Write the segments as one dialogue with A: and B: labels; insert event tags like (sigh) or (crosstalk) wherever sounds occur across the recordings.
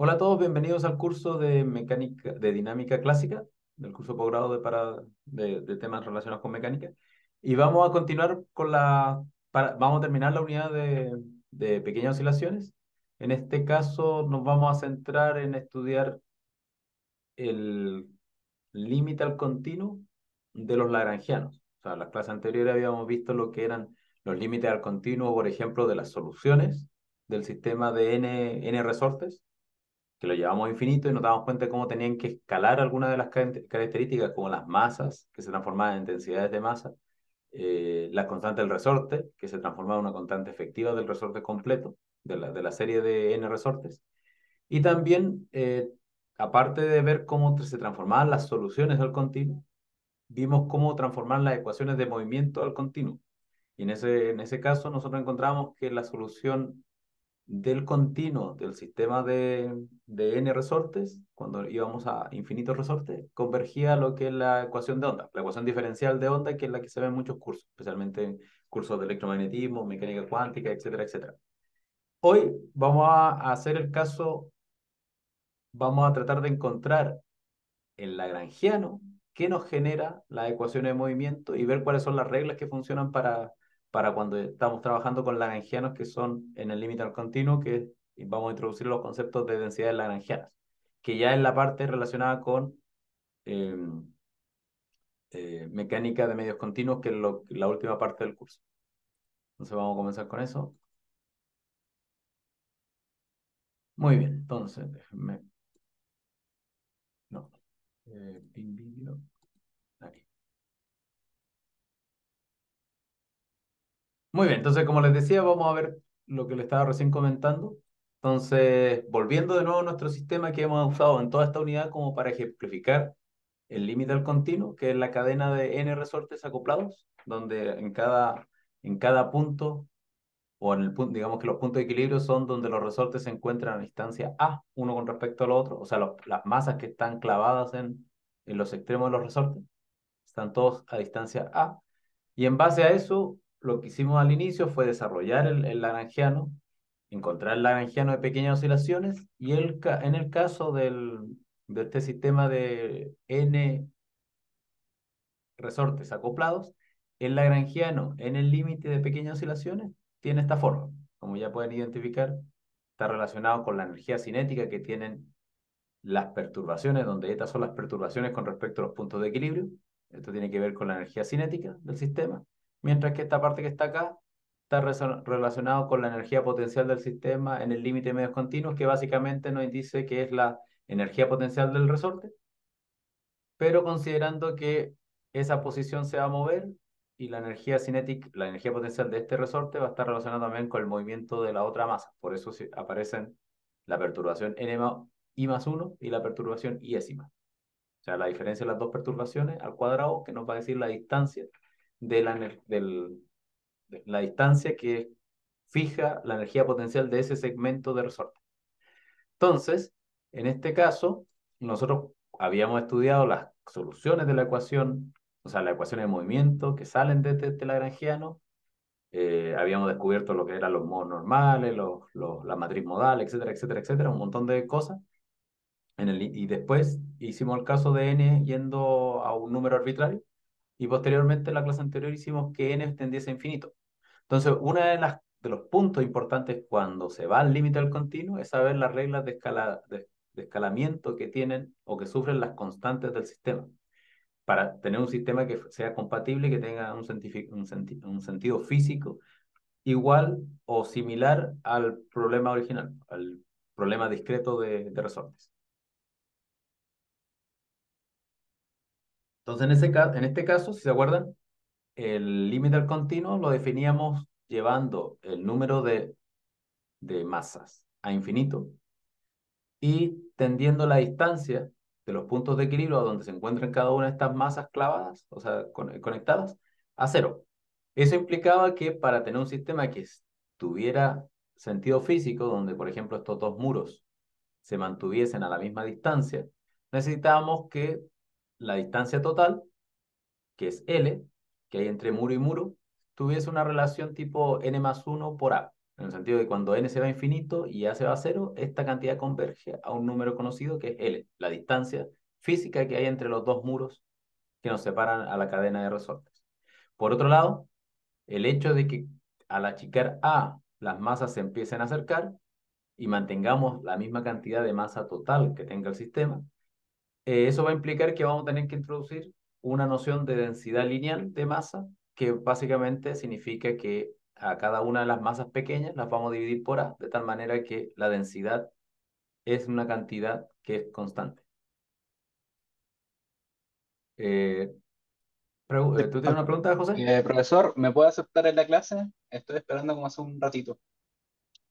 A: Hola a todos, bienvenidos al curso de mecánica, de dinámica clásica, del curso posgrado de, para, de, temas relacionados con mecánica. Y vamos a continuar con la, vamos a terminar la unidad de, de pequeñas oscilaciones. En este caso nos vamos a centrar en estudiar el límite al continuo de los lagrangianos. O sea, en las clases anteriores habíamos visto lo que eran los límites al continuo, por ejemplo, de las soluciones del sistema de n, n resortes que lo llevamos a infinito y nos damos cuenta de cómo tenían que escalar algunas de las características, como las masas, que se transformaban en intensidades de masa, eh, la constante del resorte, que se transformaba en una constante efectiva del resorte completo, de la, de la serie de n resortes, y también, eh, aparte de ver cómo se transformaban las soluciones al continuo, vimos cómo transformar las ecuaciones de movimiento al continuo. Y en ese, en ese caso nosotros encontramos que la solución del continuo del sistema de, n resortes, cuando íbamos a infinitos resortes, convergía a lo que es la ecuación de onda, la ecuación diferencial de onda, que es la que se ve en muchos cursos, especialmente en cursos de electromagnetismo, mecánica cuántica, etcétera, etcétera. Hoy vamos a hacer el caso, vamos a tratar de encontrar el lagrangiano que nos genera la ecuación de movimiento y ver cuáles son las reglas que funcionan para para cuando estamos trabajando con lagrangianos que son en el límite al continuo, que vamos a introducir los conceptos de densidades lagrangianas, que ya es la parte relacionada con em, eh, mecánica de medios continuos, que es la última parte del curso. Entonces vamos a comenzar con eso. Muy bien, entonces déjenme... No. Eh, Muy bien, entonces como les decía, vamos a ver lo que le estaba recién comentando. Entonces, volviendo de nuevo a nuestro sistema que hemos usado en toda esta unidad como para ejemplificar el límite al continuo, que es la cadena de n resortes acoplados, donde en cada, en cada punto, o en el punto, digamos que los puntos de equilibrio son donde los resortes se encuentran a distancia A, uno con respecto al otro, o sea, las masas que están clavadas en, en los extremos de los resortes, están todos a distancia A, y en base a eso lo que hicimos al inicio fue desarrollar el, el encontrar el lagrangiano de pequeñas oscilaciones y el, en el caso del, de este sistema de n resortes acoplados, el lagrangiano en el límite de pequeñas oscilaciones tiene esta forma. Como ya pueden identificar, está relacionado con la energía cinética que tienen las perturbaciones, donde estas son las perturbaciones con respecto a los puntos de equilibrio. Esto tiene que ver con la energía cinética del sistema mientras que esta parte que está acá está relacionado con la energía potencial del sistema en el límite de medios continuos, que básicamente nos dice que es la energía potencial del resorte, pero considerando que esa posición se va a mover y la energía cinética, la energía potencial de este resorte va a estar relacionada también con el movimiento de la otra masa. Por eso aparecen la perturbación n i más 1 y la perturbación iésima. O sea, la diferencia de las dos perturbaciones al cuadrado, que nos va a decir la distancia de la, del, la distancia que fija la energía potencial de ese segmento de resorte. Entonces, en este caso, nosotros habíamos estudiado las soluciones de la ecuación, o sea, la ecuación de movimiento que salen de este lagrangiano, eh, habíamos descubierto lo que eran los modos normales, los, la matriz modal, etcétera, etcétera, etcétera, un montón de cosas. Y después hicimos el caso de n yendo a un número arbitrario y posteriormente en la clase anterior hicimos que n tendiese a infinito. Entonces, uno de, las, de los puntos importantes cuando se va al límite del continuo es saber las reglas de, escala, de, escalamiento que tienen o que sufren las constantes del sistema, para tener un sistema que sea compatible y que tenga un, un, un sentido físico igual o similar al problema original, al problema discreto de, de resortes. Entonces, en, este caso, si se acuerdan, el límite al continuo lo definíamos llevando el número de, de masas a infinito y tendiendo la distancia de los puntos de equilibrio donde se encuentran cada una de estas masas clavadas, o sea, conectadas, a cero. Eso implicaba que para tener un sistema que tuviera sentido físico, donde por ejemplo estos dos muros se mantuviesen a la misma distancia, necesitábamos que la distancia total, que es L, que hay entre muro y muro, tuviese una relación tipo n más 1 por A. en el sentido de que cuando n se va a infinito y a se va a cero, esta cantidad converge a un número conocido que es L, la distancia física que hay entre los dos muros que nos separan a la cadena de resortes. Por otro lado, el hecho de que al achicar A las masas se empiecen a acercar y mantengamos la misma cantidad de masa total que tenga el sistema, eh, eso va a implicar que vamos a tener que introducir una noción de densidad lineal de masa, que básicamente significa que a cada una de las masas pequeñas las vamos a dividir por A, de tal manera que la densidad es una cantidad que es constante. Eh, eh, ¿Tú tienes una pregunta, José?
B: Eh, profesor, ¿me puede aceptar en la clase? Estoy esperando como hace un ratito.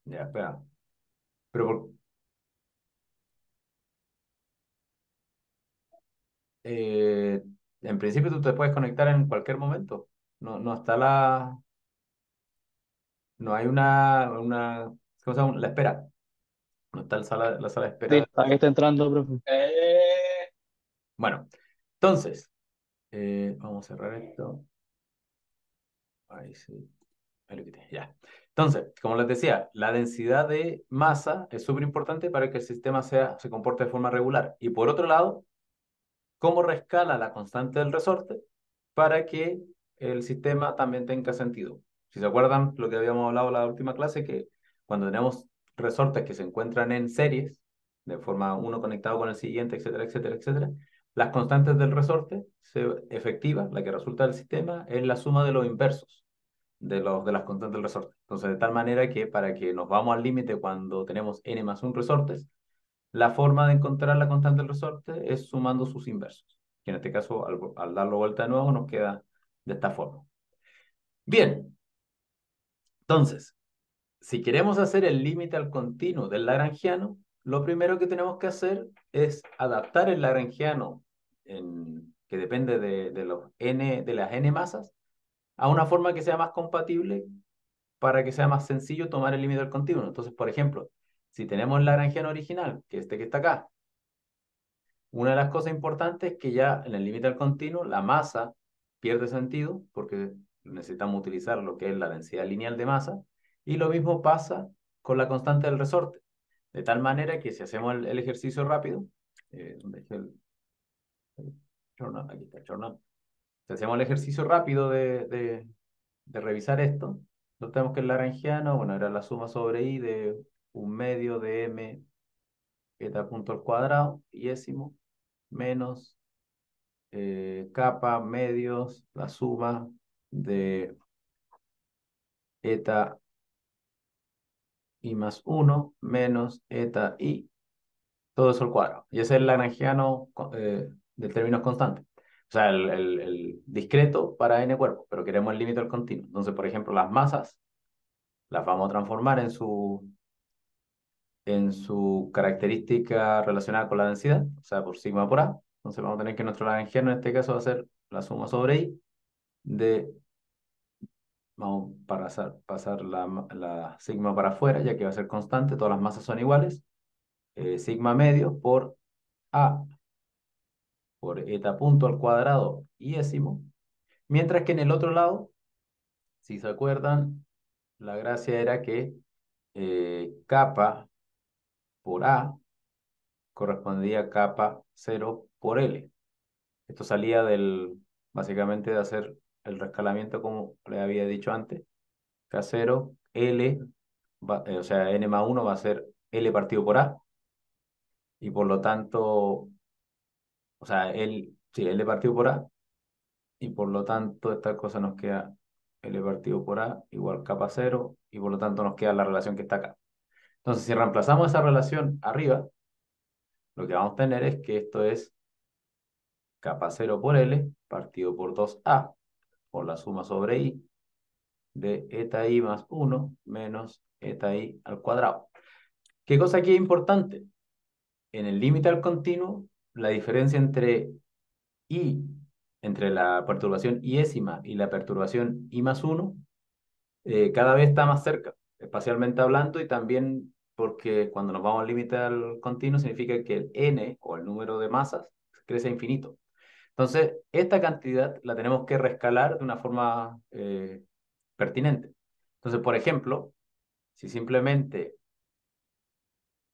A: Ya, espera. Pero en principio tú te puedes conectar en cualquier momento. No, no está la... No hay una, una, ¿cómo se llama? La espera. No está la sala, la sala de espera.
C: Sí, ahí está entrando, profe.
A: Bueno, entonces, eh, vamos a cerrar esto. Ahí sí. Ahí lo quité. Ya. Entonces, como les decía, la densidad de masa es súper importante para que el sistema sea, se comporte de forma regular. Y por otro lado, cómo rescala la constante del resorte para que el sistema también tenga sentido. Si se acuerdan lo que habíamos hablado en la última clase, que cuando tenemos resortes que se encuentran en series, de forma uno conectado con el siguiente, etcétera, etcétera, etcétera, las constantes del resorte se, efectiva, la que resulta del sistema, es la suma de los inversos de, los, de las constantes del resorte. Entonces, de tal manera que para que nos vamos al límite cuando tenemos n más un resortes, la forma de encontrar la constante del resorte es sumando sus inversos. Que en este caso, al, darlo vuelta de nuevo, nos queda de esta forma. Bien. Entonces, si queremos hacer el límite al continuo del lagrangiano, lo primero que tenemos que hacer es adaptar el lagrangiano, en, que depende de, de, los n, de las n masas, a una forma que sea más compatible para que sea más sencillo tomar el límite al continuo. Entonces, por ejemplo, si tenemos lagrangiano original, que es este que está acá, una de las cosas importantes es que ya en el límite al continuo la masa pierde sentido porque necesitamos utilizar lo que es la densidad lineal de masa y lo mismo pasa con la constante del resorte. De tal manera que si hacemos el, ejercicio rápido, eh, ¿dónde el, Aquí está el journal. Si hacemos el ejercicio rápido de, de, revisar esto, tenemos que el lagrangiano, bueno, era la suma sobre i de un medio de m eta punto al cuadrado, y ésimo, menos eh, capa medios, la suma de eta i más 1 menos eta i, todo eso al cuadrado. Y ese es el lagrangiano eh, de términos constantes. O sea, el, el, el, discreto para n cuerpos, pero queremos el límite al continuo. Entonces, por ejemplo, las masas las vamos a transformar en su en su característica relacionada con la densidad, o sea, por sigma por A. Entonces vamos a tener que nuestro lagrangiano en este caso va a ser la suma sobre I de, vamos a pasar, pasar la, la sigma para afuera, ya que va a ser constante, todas las masas son iguales, eh, sigma medio por A por eta punto al cuadrado y mientras que en el otro lado, si se acuerdan, la gracia era que eh, capa por A correspondía a capa 0 por L. Esto salía del, básicamente de hacer el rescalamiento como le había dicho antes. K0, L, eh, o sea, N más 1 va a ser L partido por A. Y por lo tanto, o sea, L, sí, L partido por A. Y por lo tanto, esta cosa nos queda L partido por A igual capa 0. Y por lo tanto nos queda la relación que está acá. Entonces, si reemplazamos esa relación arriba, lo que vamos a tener es que esto es capa 0 por L partido por 2A por la suma sobre I de eta I más 1 menos eta I al cuadrado. ¿Qué cosa aquí es importante? En el límite al continuo, la diferencia entre I, entre la perturbación iésima y la perturbación I más 1, eh, cada vez está más cerca, espacialmente hablando, y también porque cuando nos vamos al límite al continuo significa que el n o el número de masas crece a infinito. Entonces, esta cantidad la tenemos que rescalar de una forma eh, pertinente. Entonces, por ejemplo, si simplemente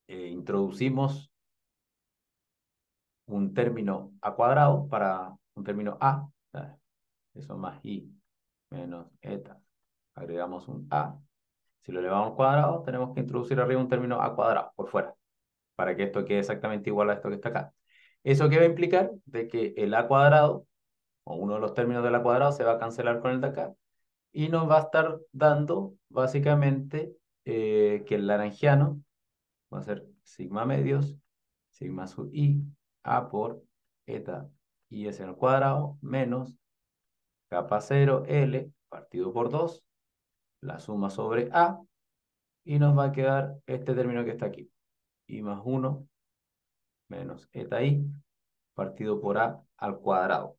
A: eh, introducimos un término a cuadrado para un término a, eso más i menos eta, agregamos un a, si lo elevamos al cuadrado, tenemos que introducir arriba un término a cuadrado por fuera, para que esto quede exactamente igual a esto que está acá. ¿Eso qué va a implicar? De que el a cuadrado, o uno de los términos del a cuadrado, se va a cancelar con el de acá, y nos va a estar dando básicamente eh, que el laranjiano va a ser sigma medios, sigma sub i, a por eta y s al cuadrado, menos capa 0, L, partido por 2, la suma sobre A, y nos va a quedar este término que está aquí. I más 1 menos eta i partido por A al cuadrado.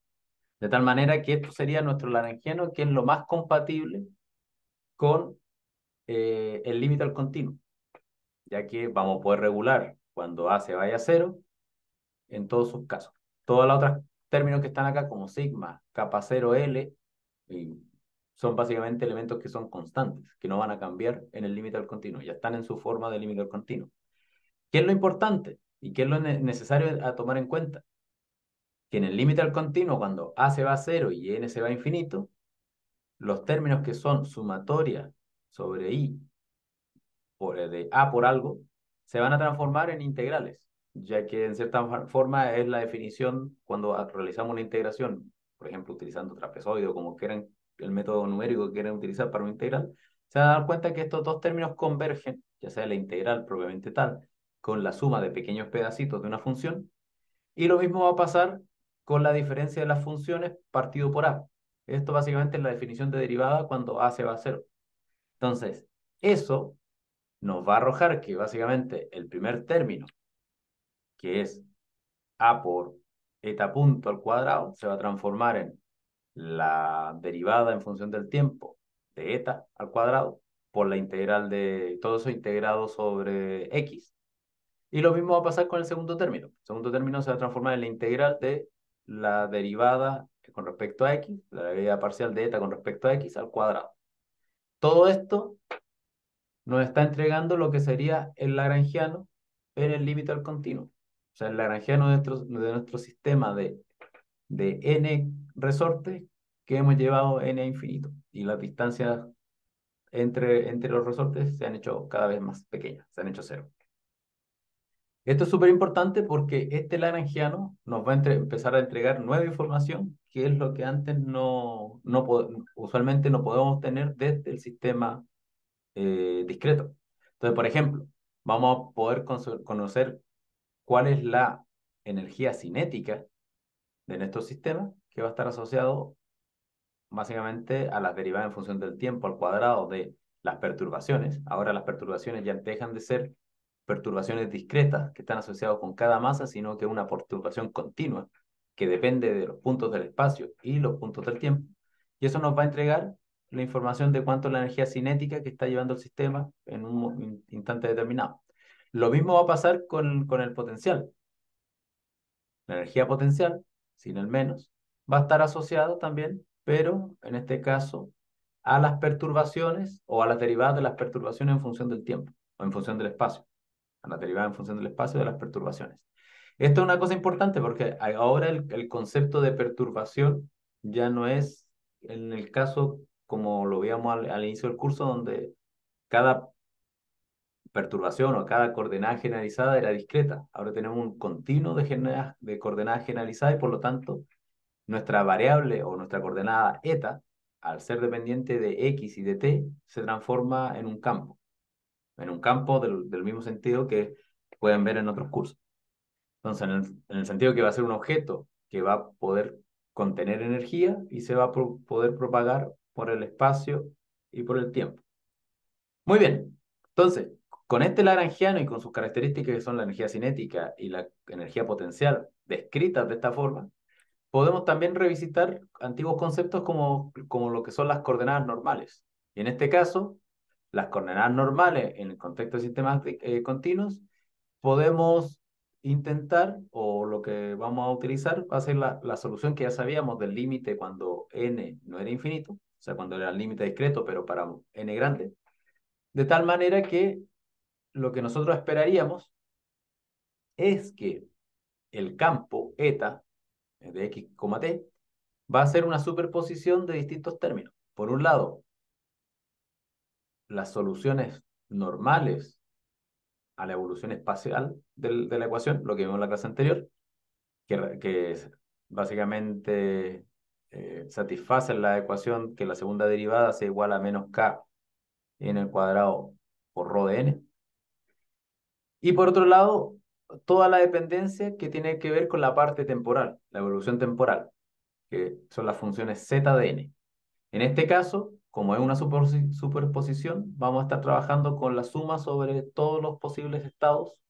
A: De tal manera que esto sería nuestro laranjiano, que es lo más compatible con eh, el límite al continuo, ya que vamos a poder regular cuando A se vaya a cero en todos sus casos. Todos los otros términos que están acá, como sigma, capa 0, L, son básicamente elementos que son constantes, que no van a cambiar en el límite al continuo, ya están en su forma de límite al continuo. ¿Qué es lo importante y qué es lo necesario a tomar en cuenta? Que en el límite al continuo, cuando A se va a cero y N se va a infinito, los términos que son sumatoria sobre I por, de A por algo, se van a transformar en integrales, ya que en cierta forma es la definición cuando realizamos una integración, por ejemplo, utilizando trapezoide o como quieran el método numérico que quieren utilizar para una integral, se van a dar cuenta que estos dos términos convergen, ya sea la integral propiamente tal, con la suma de pequeños pedacitos de una función, y lo mismo va a pasar con la diferencia de las funciones partido por A. Esto básicamente es la definición de derivada cuando A se va a cero. Entonces, eso nos va a arrojar que básicamente el primer término, que es A por eta punto al cuadrado, se va a transformar en la derivada en función del tiempo de eta al cuadrado por la integral de todo eso integrado sobre x. Y lo mismo va a pasar con el segundo término. El segundo término se va a transformar en la integral de la derivada con respecto a x, la derivada parcial de eta con respecto a x al cuadrado. Todo esto nos está entregando lo que sería el lagrangiano en el límite al continuo. O sea, el lagrangiano de nuestro, de nuestro sistema de, de n resortes que hemos llevado n a infinito. Y las distancias entre, entre los resortes se han hecho cada vez más pequeñas, se han hecho cero. Esto es súper importante porque este lagrangiano nos va a empezar a entregar nueva información, que es lo que antes no, no usualmente no podemos tener desde el sistema eh, discreto. Entonces, por ejemplo, vamos a poder conocer cuál es la energía cinética de nuestro sistema, que va a estar asociado básicamente a las derivadas en función del tiempo al cuadrado de las perturbaciones. Ahora las perturbaciones ya dejan de ser perturbaciones discretas que están asociadas con cada masa, sino que una perturbación continua que depende de los puntos del espacio y los puntos del tiempo. Y eso nos va a entregar la información de cuánto es la energía cinética que está llevando el sistema en un instante determinado. Lo mismo va a pasar con, con el potencial. La energía potencial, sin el menos, va a estar asociado también pero en este caso a las perturbaciones o a las derivadas de las perturbaciones en función del tiempo o en función del espacio, a las derivadas en función del espacio de las perturbaciones. Esto es una cosa importante porque ahora el, concepto de perturbación ya no es en el caso como lo veíamos al, inicio del curso, donde cada perturbación o cada coordenada generalizada era discreta. Ahora tenemos un continuo de, de coordenadas generalizadas y por lo tanto nuestra variable o nuestra coordenada eta, al ser dependiente de x y de t, se transforma en un campo. En un campo del, mismo sentido que pueden ver en otros cursos. Entonces, en el, sentido que va a ser un objeto que va a poder contener energía y se va a poder propagar por el espacio y por el tiempo. Muy bien, entonces, con este lagrangiano y con sus características que son la energía cinética y la energía potencial descritas de esta forma, podemos también revisitar antiguos conceptos como, como lo que son las coordenadas normales. Y en este caso, las coordenadas normales en el contexto de sistemas eh, continuos, podemos intentar, o lo que vamos a utilizar, va a ser la, la solución que ya sabíamos del límite cuando n no era infinito, o sea, cuando era el límite discreto, pero para n grande. De tal manera que lo que nosotros esperaríamos es que el campo eta de x, t va a ser una superposición de distintos términos. Por un lado, las soluciones normales a la evolución espacial de la ecuación, lo que vimos en la clase anterior, que, que básicamente eh, satisfacen la ecuación que la segunda derivada sea igual a menos k en el cuadrado por rho de n. Y por otro lado, toda la dependencia que tiene que ver con la parte temporal, la evolución temporal, que son las funciones z de n. En este caso, como es una superposición, vamos a estar trabajando con la suma sobre todos los posibles estados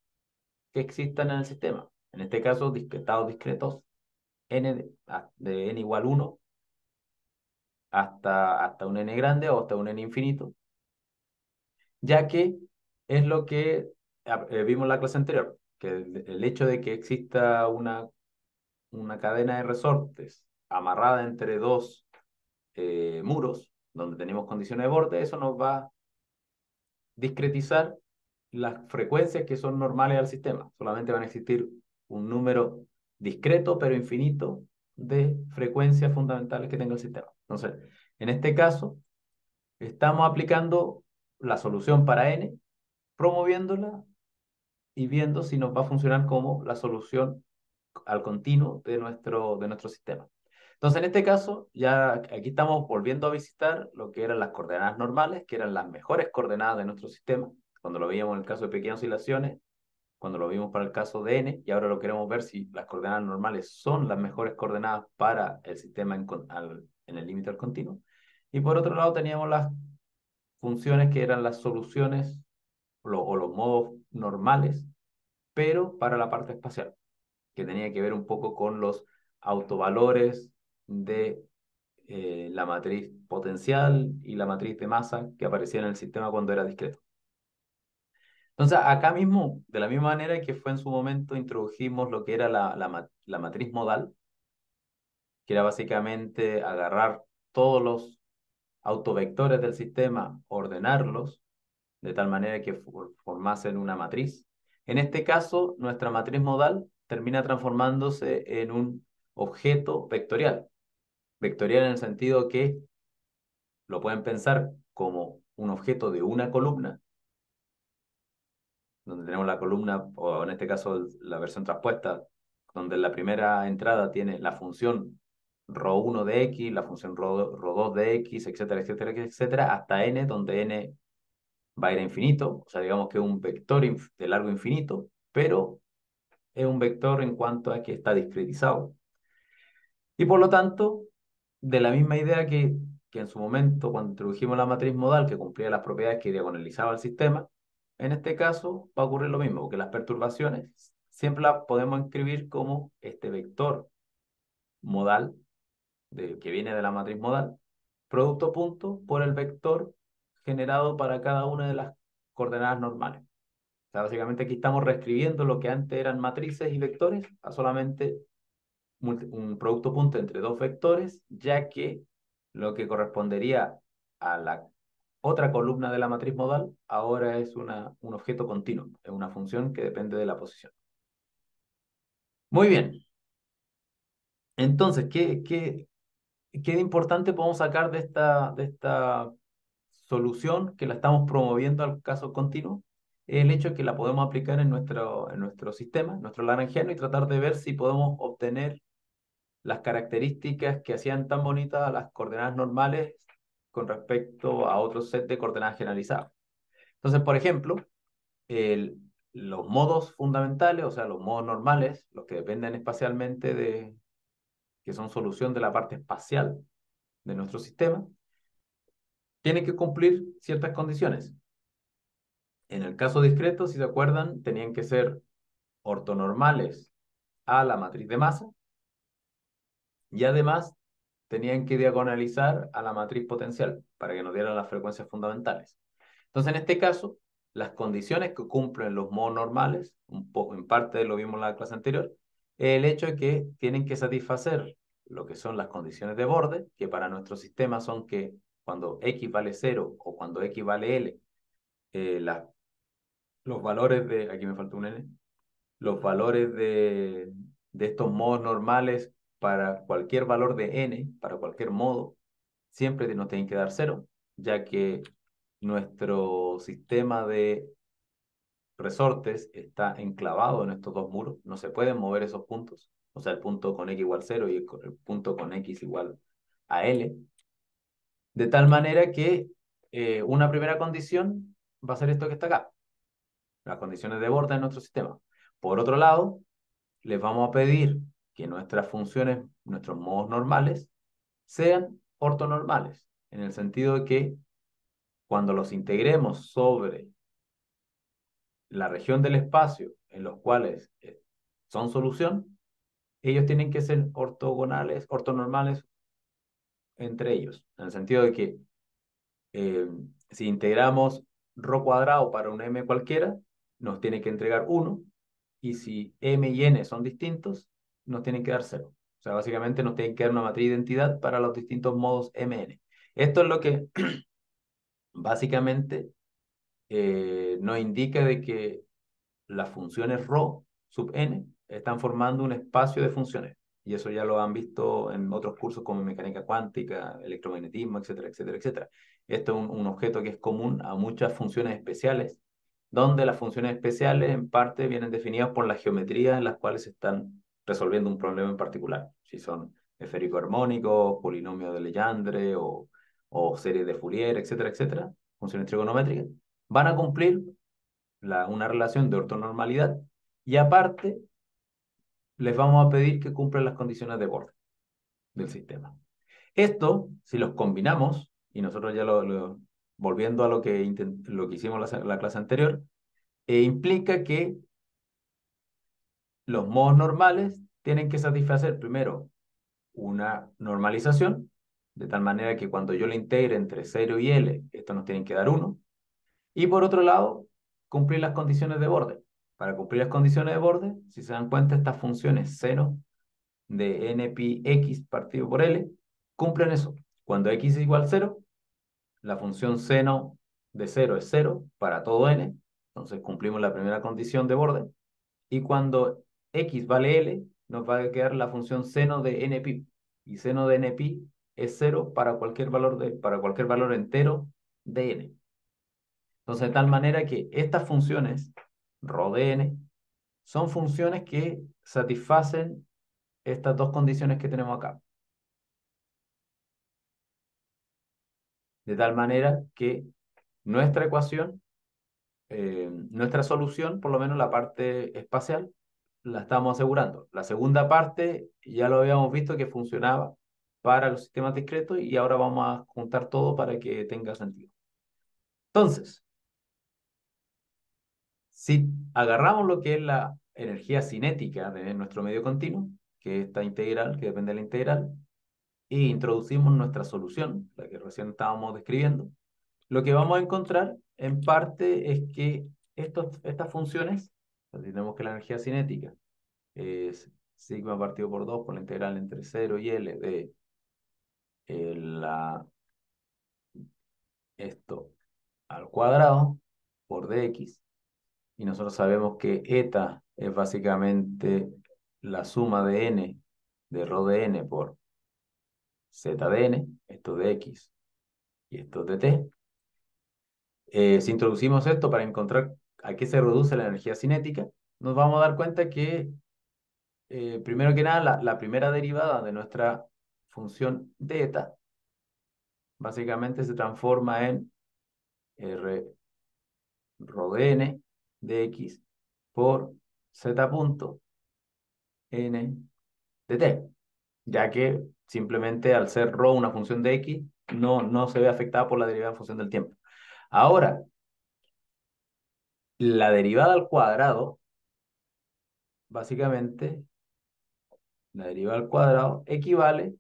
A: que existan en el sistema. En este caso, estados discretos n de, n igual 1 hasta, hasta un n grande o hasta un n infinito, ya que es lo que eh, vimos en la clase anterior, el, hecho de que exista una, una cadena de resortes amarrada entre dos eh, muros, donde tenemos condiciones de borde, eso nos va a discretizar las frecuencias que son normales al sistema. Solamente van a existir un número discreto pero infinito de frecuencias fundamentales que tenga el sistema. Entonces, en este caso, estamos aplicando la solución para n, promoviéndola y viendo si nos va a funcionar como la solución al continuo de nuestro, de nuestro sistema. Entonces, en este caso, ya aquí estamos volviendo a visitar lo que eran las coordenadas normales, que eran las mejores coordenadas de nuestro sistema. Cuando lo veíamos en el caso de pequeñas oscilaciones, cuando lo vimos para el caso de n, y ahora lo queremos ver si las coordenadas normales son las mejores coordenadas para el sistema en, en el límite al continuo. Y por otro lado teníamos las funciones que eran las soluciones o los modos normales, pero para la parte espacial, que tenía que ver un poco con los autovalores de eh, la matriz potencial y la matriz de masa que aparecían en el sistema cuando era discreto. Entonces, acá mismo, de la misma manera que fue en su momento, introdujimos lo que era la, la, matriz modal, que era básicamente agarrar todos los autovectores del sistema, ordenarlos de tal manera que formasen una matriz. En este caso, nuestra matriz modal termina transformándose en un objeto vectorial. Vectorial en el sentido que lo pueden pensar como un objeto de una columna, donde tenemos la columna, o en este caso la versión traspuesta, donde la primera entrada tiene la función ρ1 de x, la función ρ2 de x, etcétera, etcétera, etcétera, hasta n, donde n va a ir a infinito, o sea, digamos que es un vector de largo infinito, pero es un vector en cuanto a que está discretizado. Y por lo tanto, de la misma idea que, que en su momento, cuando introdujimos la matriz modal que cumplía las propiedades que diagonalizaba el sistema, en este caso va a ocurrir lo mismo, que las perturbaciones siempre las podemos escribir como este vector modal de, que viene de la matriz modal, producto punto por el vector generado para cada una de las coordenadas normales. O sea, básicamente aquí estamos reescribiendo lo que antes eran matrices y vectores a solamente un producto punto entre dos vectores, ya que lo que correspondería a la otra columna de la matriz modal ahora es una, un objeto continuo, es una función que depende de la posición. Muy bien. Entonces, ¿qué, qué, qué importante podemos sacar de esta, de esta solución que la estamos promoviendo al caso continuo? El hecho de que la podemos aplicar en nuestro, en nuestro sistema, nuestro laranjiano, y tratar de ver si podemos obtener las características que hacían tan bonitas las coordenadas normales con respecto a otro set de coordenadas generalizadas. Entonces, por ejemplo, el, los modos fundamentales, o sea, los modos normales, los que dependen espacialmente de, que son solución de la parte espacial de nuestro sistema, tienen que cumplir ciertas condiciones. En el caso discreto, si se acuerdan, tenían que ser ortonormales a la matriz de masa y además tenían que diagonalizar a la matriz potencial para que nos dieran las frecuencias fundamentales. Entonces, en este caso, las condiciones que cumplen los modos normales, un poco, en parte lo vimos en la clase anterior, el hecho de que tienen que satisfacer lo que son las condiciones de borde, que para nuestro sistema son que cuando x vale 0 o cuando x vale l, eh, los valores de, aquí me falta un n, los valores de, de estos modos normales para cualquier valor de n, para cualquier modo, siempre nos tienen que dar cero, ya que nuestro sistema de resortes está enclavado en estos dos muros, no se pueden mover esos puntos, o sea, el punto con x igual 0 y el, punto con x igual a l, de tal manera que eh, una primera condición va a ser esto que está acá, las condiciones de borde de nuestro sistema. Por otro lado, les vamos a pedir que nuestras funciones, nuestros modos normales, sean ortonormales, en el sentido de que cuando los integremos sobre la región del espacio en los cuales eh, son solución, ellos tienen que ser ortogonales, ortonormales entre ellos, en el sentido de que eh, si integramos ρ cuadrado para un m cualquiera, nos tiene que entregar 1, y si m y n son distintos, nos tienen que dar 0. O sea, básicamente nos tienen que dar una matriz de identidad para los distintos modos mn. Esto es lo que (clears throat) básicamente eh, nos indica de que las funciones ρ sub n están formando un espacio de funciones. Y eso ya lo han visto en otros cursos como mecánica cuántica, electromagnetismo, etcétera, etcétera, etcétera. Esto es un, objeto que es común a muchas funciones especiales, donde las funciones especiales en parte vienen definidas por las geometrías en las cuales se están resolviendo un problema en particular. Si son esférico armónicos, polinomio de Legendre o, o series de Fourier, etcétera, etcétera, funciones trigonométricas van a cumplir la, una relación de ortonormalidad y aparte les vamos a pedir que cumplan las condiciones de borde del sistema. Esto, si los combinamos, y nosotros ya lo, volviendo a lo que, lo que hicimos la, la clase anterior, eh, implica que los modos normales tienen que satisfacer primero una normalización, de tal manera que cuando yo le integre entre 0 y L, esto nos tiene que dar 1. Y por otro lado, cumplir las condiciones de borde. Para cumplir las condiciones de borde, si se dan cuenta, estas funciones seno de npx partido por L cumplen eso. Cuando x es igual a 0, la función seno de 0 es 0 para todo n, entonces cumplimos la primera condición de borde. Y cuando x vale L, nos va a quedar la función seno de np. Y seno de np es 0 para cualquier valor, de, para cualquier valor entero de n. Entonces, de tal manera que estas funciones, ρ de n, son funciones que satisfacen estas dos condiciones que tenemos acá. De tal manera que nuestra ecuación, eh, nuestra solución, por lo menos la parte espacial, la estamos asegurando. La segunda parte ya lo habíamos visto que funcionaba para los sistemas discretos y ahora vamos a juntar todo para que tenga sentido. Entonces, si agarramos lo que es la energía cinética de nuestro medio continuo, que es esta integral, que depende de la integral, e introducimos nuestra solución, la que recién estábamos describiendo, lo que vamos a encontrar en parte es que estos, estas funciones, tenemos que la energía cinética es sigma partido por 2 por la integral entre 0 y L de eh, la, esto al cuadrado por dx y nosotros sabemos que eta es básicamente la suma de n de rho de n por z de n, esto de x y esto de t. Eh, si introducimos esto para encontrar a qué se reduce la energía cinética, nos vamos a dar cuenta que, eh, primero que nada, la, primera derivada de nuestra función de eta básicamente se transforma en r rho de n de x por z punto n de t, ya que simplemente al ser ρ una función de x, no, no se ve afectada por la derivada en función del tiempo. Ahora, la derivada al cuadrado, básicamente, la derivada al cuadrado equivale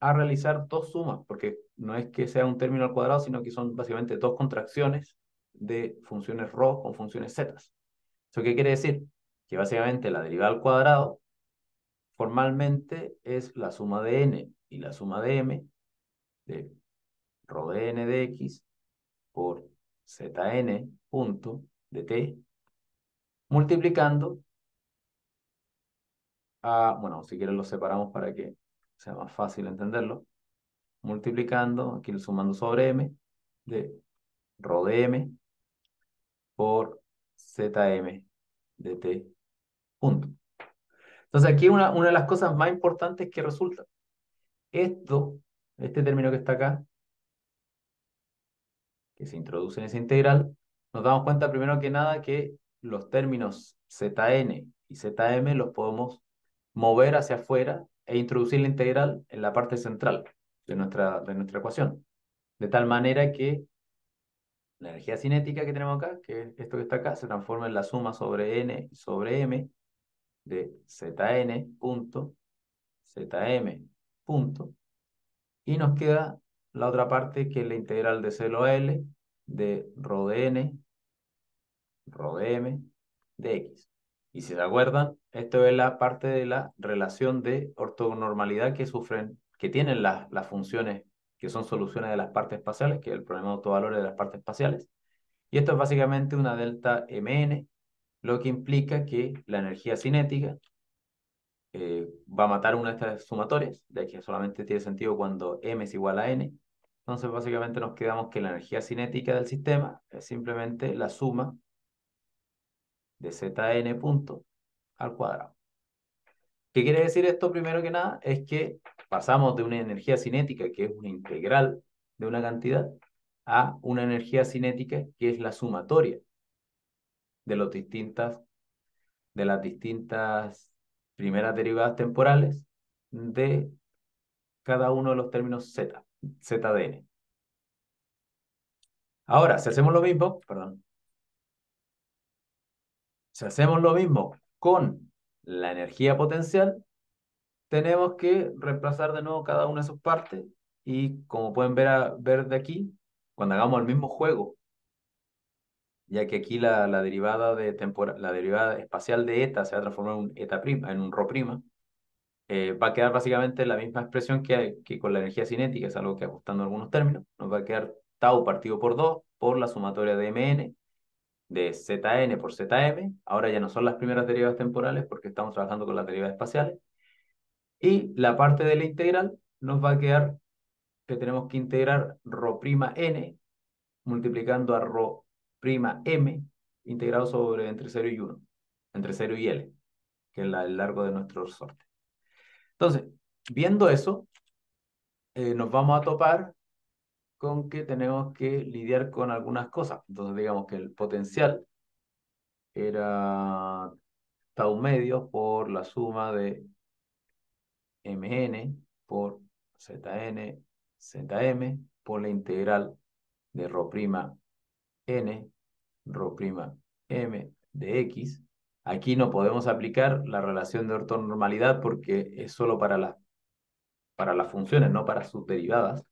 A: a realizar dos sumas, porque no es que sea un término al cuadrado, sino que son básicamente dos contracciones de funciones ρ con funciones z. ¿Eso qué quiere decir? Que básicamente la derivada al cuadrado formalmente es la suma de n y la suma de m de ρ de n de x por Zn punto de t multiplicando a, bueno, si quieren lo separamos para que sea más fácil entenderlo, multiplicando, aquí sumando sobre m, de rho de m por zm de t punto. Entonces aquí una, una de las cosas más importantes que resulta, esto, este término que está acá, que se introduce en esa integral, nos damos cuenta primero que nada que los términos zn y zm los podemos mover hacia afuera e introducir la integral en la parte central de nuestra, de nuestra ecuación. De tal manera que energía cinética que tenemos acá, que es esto que está acá, se transforma en la suma sobre n sobre m de zn punto, zm punto, y nos queda la otra parte que es la integral de 0 a L de rho de n, rho de m, de x. Y si se acuerdan, esto es la parte de la relación de ortonormalidad que sufren, que tienen las funciones que son soluciones de las partes espaciales, que es el problema de autovalores de las partes espaciales. Y esto es básicamente una delta mn, lo que implica que la energía cinética eh, va a matar una de estas sumatorias, de que solamente tiene sentido cuando m es igual a n. Entonces, básicamente nos quedamos que la energía cinética del sistema es simplemente la suma de zn punto al cuadrado. ¿Qué quiere decir esto primero que nada? Es que pasamos de una energía cinética que es una integral de una cantidad a una energía cinética que es la sumatoria de, los distintas, de las distintas primeras derivadas temporales de cada uno de los términos z, n. Ahora, si hacemos lo mismo, perdón, si hacemos lo mismo con la energía potencial, tenemos que reemplazar de nuevo cada una de sus partes y como pueden ver, ver de aquí, cuando hagamos el mismo juego, ya que aquí la, la derivada de la derivada espacial de eta se va a transformar en un eta prima, en un rho prima, eh, va a quedar básicamente la misma expresión que, que con la energía cinética, es algo que ajustando algunos términos, nos va a quedar tau partido por 2 por la sumatoria de mn de Zn por Zm, ahora ya no son las primeras derivadas temporales porque estamos trabajando con las derivadas espaciales, y la parte de la integral nos va a quedar que tenemos que integrar ρ' n multiplicando a ρ' m integrado sobre entre 0 y 1, entre 0 y L, que es el largo de nuestro resorte. Entonces, viendo eso, eh, nos vamos a topar con que tenemos que lidiar con algunas cosas. Entonces, digamos que el potencial era tau medio por la suma de mn por zn, zm por la integral de ρ' n, ρ' m de x. Aquí no podemos aplicar la relación de ortonormalidad porque es solo para, la, para las funciones, no para sus derivadas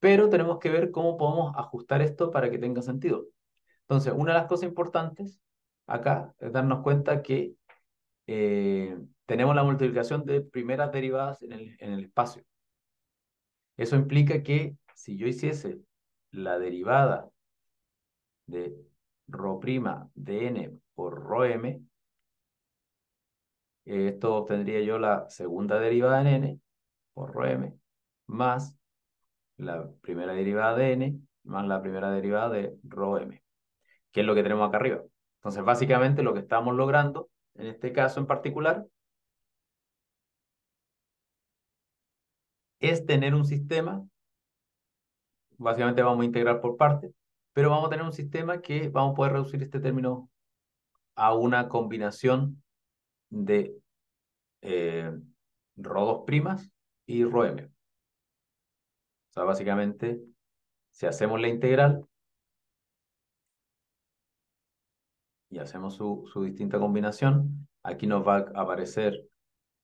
A: pero tenemos que ver cómo podemos ajustar esto para que tenga sentido. Entonces, una de las cosas importantes acá es darnos cuenta que eh, tenemos la multiplicación de primeras derivadas en el, en el espacio. Eso implica que si yo hiciese la derivada de ρ' de n por ρm, esto obtendría yo la segunda derivada en n por ρm más la primera derivada de n más la primera derivada de rho m, que es lo que tenemos acá arriba. Entonces, básicamente lo que estamos logrando, en este caso en particular, es tener un sistema, básicamente vamos a integrar por partes, pero vamos a tener un sistema que vamos a poder reducir este término a una combinación de eh, rho 2' y rho m. Básicamente, si hacemos la integral y hacemos su, su distinta combinación, aquí nos va a aparecer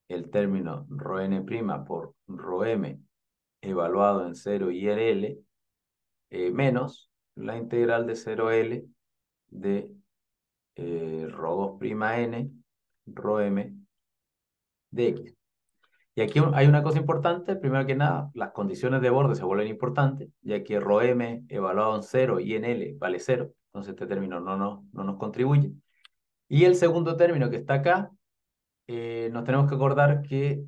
A: el término ρn' por ρm evaluado en 0 y RL eh, menos la integral de 0L de eh, ρ2'n ρm de x. Y aquí hay una cosa importante, primero que nada, las condiciones de borde se vuelven importantes, ya que ρm evaluado en 0 y en L vale 0, entonces este término no, no, no nos contribuye. Y el segundo término que está acá, eh, nos tenemos que acordar que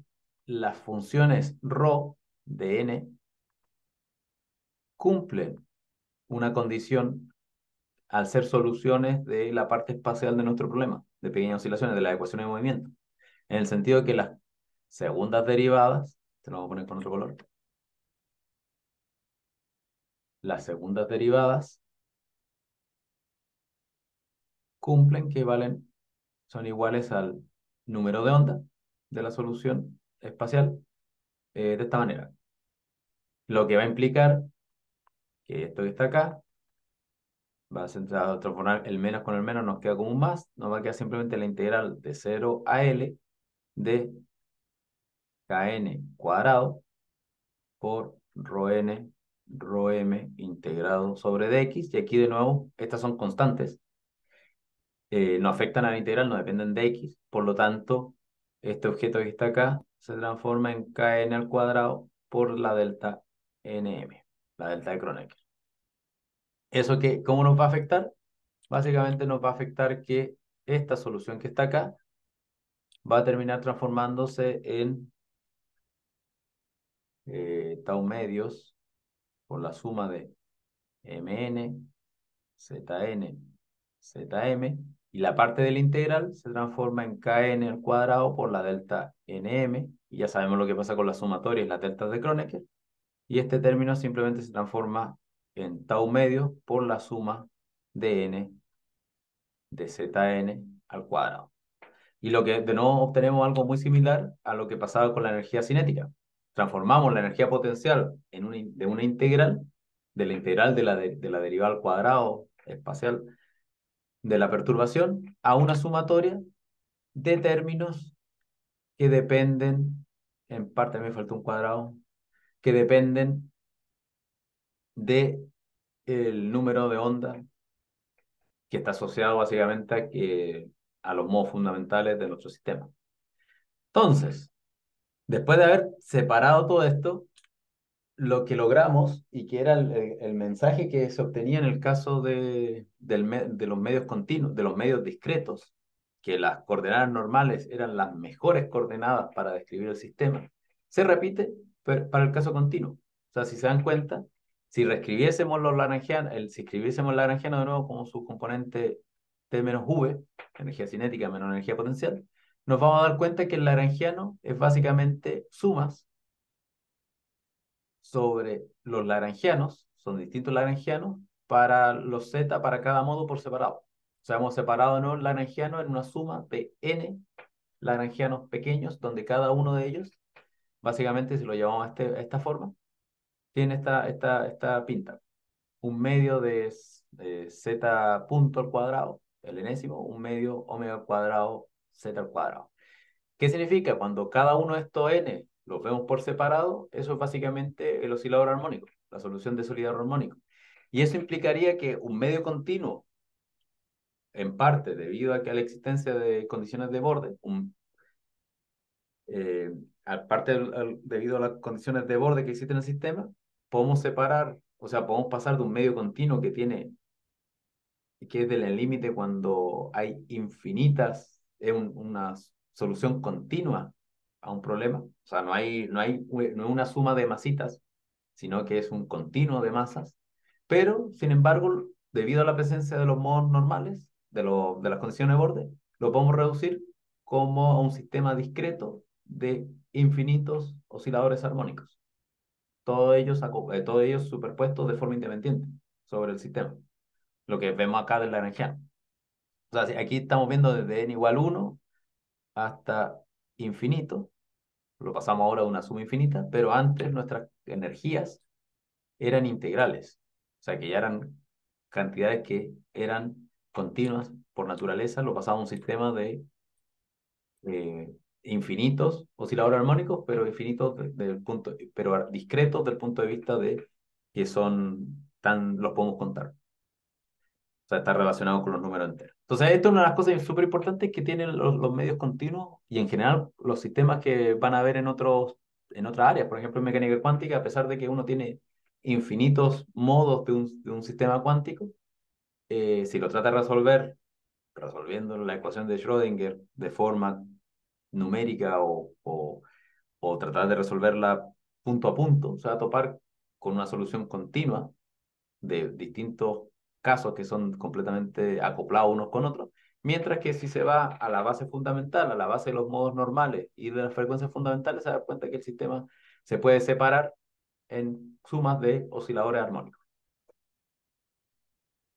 A: las funciones ρ de n cumplen una condición al ser soluciones de la parte espacial de nuestro problema, de pequeñas oscilaciones, de la ecuación de movimiento. En el sentido de que las segundas derivadas, te lo voy a poner con otro color, las segundas derivadas cumplen que valen, son iguales al número de onda de la solución espacial eh, de esta manera. Lo que va a implicar que esto que está acá va a transformar el menos con el menos, nos queda como un más, nos va a quedar simplemente la integral de 0 a L de kn cuadrado por rho n, rho m integrado sobre dx, y aquí de nuevo, estas son constantes, eh, no afectan a la integral, no dependen de x, por lo tanto, este objeto que está acá se transforma en kn al cuadrado por la delta nm, la delta de Kronecker. ¿Eso qué, cómo nos va a afectar? Básicamente nos va a afectar que esta solución que está acá va a terminar transformándose en eh, tau medios por la suma de mn, zn, zm, y la parte de la integral se transforma en kn al cuadrado por la delta nm, y ya sabemos lo que pasa con las sumatorias, las deltas de Kronecker, y este término simplemente se transforma en tau medio por la suma de n de zn al cuadrado. Y lo que de nuevo obtenemos algo muy similar a lo que pasaba con la energía cinética. Transformamos la energía potencial en un, de una integral, de la integral de la, de, la derivada al cuadrado espacial de la perturbación, a una sumatoria de términos que dependen, en parte me falta un cuadrado, que dependen de el número de onda que está asociado básicamente a, que, a los modos fundamentales de nuestro sistema. Entonces, después de haber separado todo esto, lo que logramos y que era el, mensaje que se obtenía en el caso de, los medios continuos, de los medios discretos, que las coordenadas normales eran las mejores coordenadas para describir el sistema, se repite para el caso continuo. O sea, si se dan cuenta, si reescribiésemos los laranjianos, el, si escribiésemos lagrangiano de nuevo como su componente T menos V, energía cinética menos energía potencial, nos vamos a dar cuenta que el lagrangiano es básicamente sumas sobre los lagrangianos, son distintos lagrangianos, para los z para cada modo por separado. O sea, hemos separado ¿no? el lagrangiano en una suma de n lagrangianos pequeña donde cada uno de ellos, básicamente, si lo llevamos a, este, a esta forma, tiene esta, esta, esta pinta. Un medio de, z punto al cuadrado, el enésimo, un medio omega al cuadrado z al cuadrado. ¿Qué significa? Cuando cada uno de estos n los vemos por separado, eso es básicamente el oscilador armónico, la solución de oscilador armónico. Y eso implicaría que un medio continuo, en parte debido a que a la existencia de condiciones de borde, un, eh, aparte debido a las condiciones de borde que existen en el sistema, podemos separar, o sea, podemos pasar de un medio continuo que tiene, que es del límite cuando hay infinitas, es una solución continua a un problema, o sea, no hay, no hay no una suma de masitas, sino que es un continuo de masas, pero, sin embargo, debido a la presencia de los modos normales, de, lo, de las condiciones de borde, lo podemos reducir como a un sistema discreto de infinitos osciladores armónicos todos ellos, eh, todos ellos superpuestos de forma independiente sobre el sistema. Lo que vemos acá del Lagrangiano. O sea, aquí estamos viendo desde n igual 1 hasta infinito. Lo pasamos ahora a una suma infinita, pero antes nuestras energías eran integrales. O sea, que ya eran cantidades que eran continuas por naturaleza. Lo pasamos a un sistema de eh, infinitos osciladores armónicos, pero infinitos del punto, pero discretos del punto de vista de que son tan, los podemos contar. O sea, está relacionado con los números enteros. Entonces, esto es una de las cosas súper importantes que tienen los, los, medios continuos y en general los sistemas que van a ver en, otros, en otras áreas. Por ejemplo, en mecánica cuántica, a pesar de que uno tiene infinitos modos de un, de un sistema cuántico, eh, si lo trata de resolver resolviendo la ecuación de Schrödinger de forma numérica o, o, o tratar de resolverla punto a punto, se va a topar con una solución continua de distintos casos que son completamente acoplados unos con otros, mientras que si se va a la base fundamental, a la base de los modos normales y de las frecuencias fundamentales, se da cuenta que el sistema se puede separar en sumas de osciladores armónicos.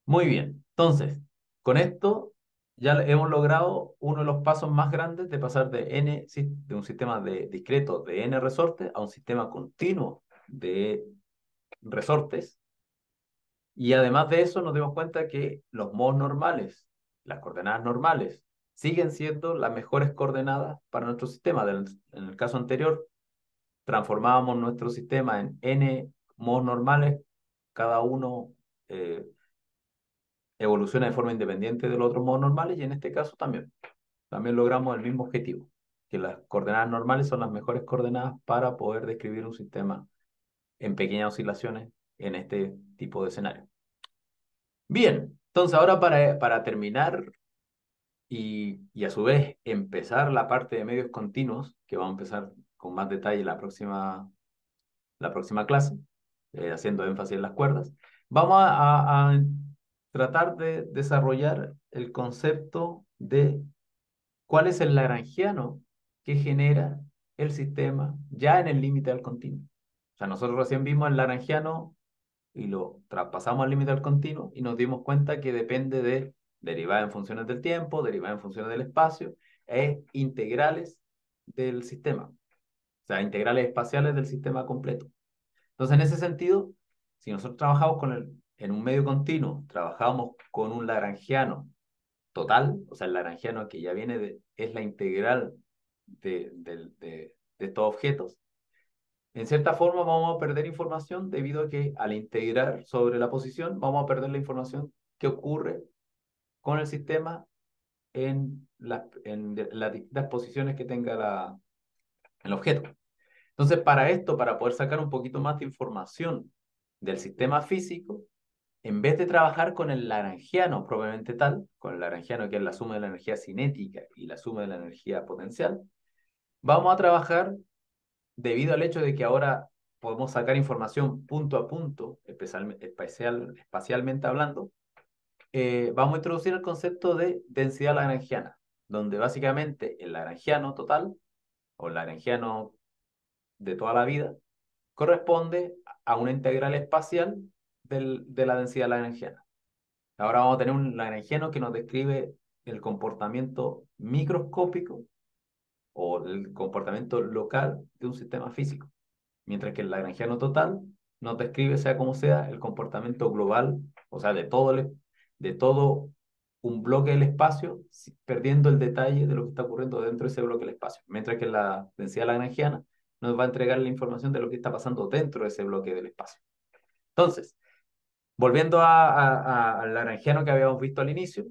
A: Muy bien, entonces, con esto ya hemos logrado uno de los pasos más grandes de pasar de, n, de un sistema de, discreto de n resortes a un sistema continuo de resortes. Y además de eso nos dimos cuenta que los modos normales, las coordenadas normales, siguen siendo las mejores coordenadas para nuestro sistema. En el caso anterior, transformábamos nuestro sistema en n modos normales, cada uno eh, evoluciona de forma independiente de los otros modos normales y en este caso también. También logramos el mismo objetivo, que las coordenadas normales son las mejores coordenadas para poder describir un sistema en pequeñas oscilaciones en este tipo de escenario. Bien, entonces ahora para, para terminar y, y, a su vez empezar la parte de medios continuos, que vamos a empezar con más detalle la próxima, la próxima clase, eh, haciendo énfasis en las cuerdas, vamos a, tratar de desarrollar el concepto de cuál es el lagrangiano que genera el sistema ya en el límite del continuo. O sea, nosotros recién vimos el lagrangiano y lo traspasamos al límite del continuo y nos dimos cuenta que depende de derivadas en funciones del tiempo, derivadas en funciones del espacio, e integrales del sistema. O sea, integrales espaciales del sistema completo. Entonces, en ese sentido, si nosotros trabajamos con el en un medio continuo trabajamos con un lagrangiano total, o sea, el lagrangiano que ya viene de, es la integral de, de, de, estos objetos, en cierta forma vamos a perder información debido a que al integrar sobre la posición vamos a perder la información que ocurre con el sistema en, la, en las distintas posiciones que tenga la, el objeto. Entonces, para esto, para poder sacar un poquito más de información del sistema físico, en vez de trabajar con el lagrangiano probablemente tal, con el lagrangiano que es la suma de la energía cinética y la suma de la energía potencial, vamos a trabajar debido al hecho de que ahora podemos sacar información punto a punto, espacialmente hablando, eh, vamos a introducir el concepto de densidad lagrangiana, donde básicamente el lagrangiano total o el lagrangiano de toda la vida corresponde a una integral espacial de la densidad lagrangiana. Ahora vamos a tener un lagrangiano que nos describe el comportamiento microscópico o el comportamiento local de un sistema físico, mientras que el lagrangiano total nos describe, sea como sea, el comportamiento global, o sea, de todo, de todo un bloque del espacio, perdiendo el detalle de lo que está ocurriendo dentro de ese bloque del espacio, mientras que la densidad lagrangiana nos va a entregar la información de lo que está pasando dentro de ese bloque del espacio. Entonces, Volviendo al laranjiano que habíamos visto al inicio,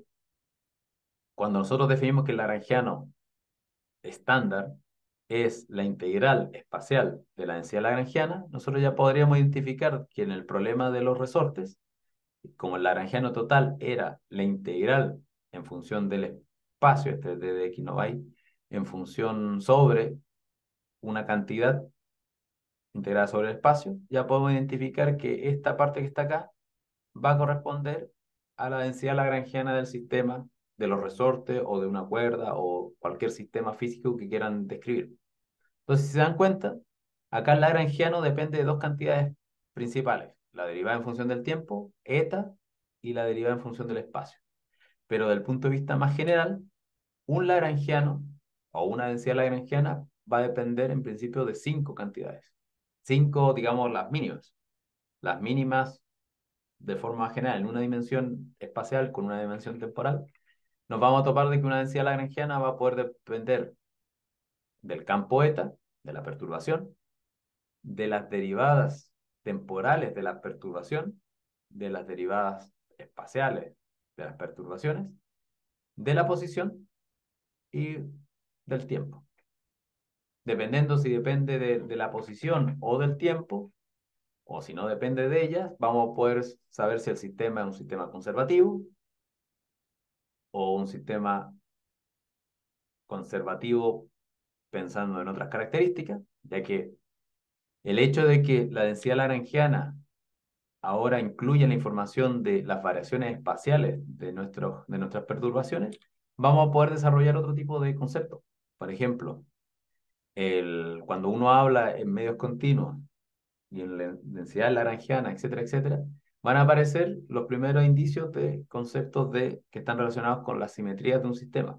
A: cuando nosotros definimos que el laranjiano estándar es la integral espacial de la densidad lagrangiana, nosotros ya podríamos identificar que en el problema de los resortes, como el lagrangiano total era la integral en función del espacio, este de no va en función sobre una cantidad integrada sobre el espacio, ya podemos identificar que esta parte que está acá va a corresponder a la densidad lagrangiana del sistema, de los resortes o de una cuerda o cualquier sistema físico que quieran describir. Entonces, si se dan cuenta, acá el lagrangiano depende de dos cantidades principales, la derivada en función del tiempo, eta, y la derivada en función del espacio. Pero del punto de vista más general, un lagrangiano o una densidad lagrangiana va a depender en principio de cinco cantidades. Cinco, digamos, las mínimas. Las mínimas de forma general en una dimensión espacial con una dimensión temporal, nos vamos a topar de que una densidad lagrangiana va a poder depender del campo eta, de la perturbación, de las derivadas temporales de la perturbación, de las derivadas espaciales de las perturbaciones de la posición y del tiempo. Dependiendo si depende de, de la posición o del tiempo, o si no depende de ellas, vamos a poder saber si el sistema es un sistema conservativo o un sistema conservativo pensando en otras características, ya que el hecho de que la densidad lagrangiana ahora incluye la información de las variaciones espaciales de, de nuestras perturbaciones, vamos a poder desarrollar otro tipo de conceptos. Por ejemplo, el, cuando uno habla en medios continuos y en la densidad lagrangiana, etcétera, etcétera, van a aparecer los primeros indicios de conceptos de, que están relacionados con la simetría de un sistema.